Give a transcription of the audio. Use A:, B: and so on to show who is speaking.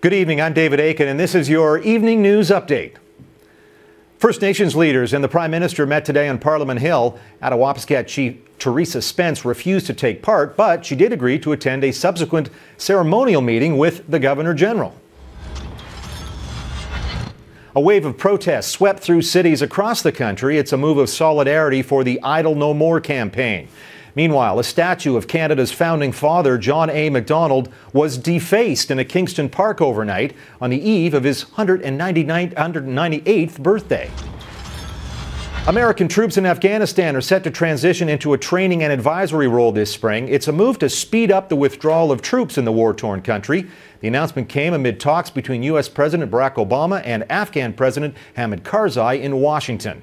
A: Good evening. I'm David Akin, and this is your evening news update. First Nations leaders and the Prime Minister met today on Parliament Hill. Attawapiskat Chief Theresa Spence refused to take part, but she did agree to attend a subsequent ceremonial meeting with the Governor General. A wave of protests swept through cities across the country. It's a move of solidarity for the Idle No More campaign. Meanwhile, a statue of Canada's founding father, John A. Macdonald, was defaced in a Kingston park overnight on the eve of his 198th birthday. American troops in Afghanistan are set to transition into a training and advisory role this spring. It's a move to speed up the withdrawal of troops in the war torn country. The announcement came amid talks between U.S. President Barack Obama and Afghan President Hamid Karzai in Washington.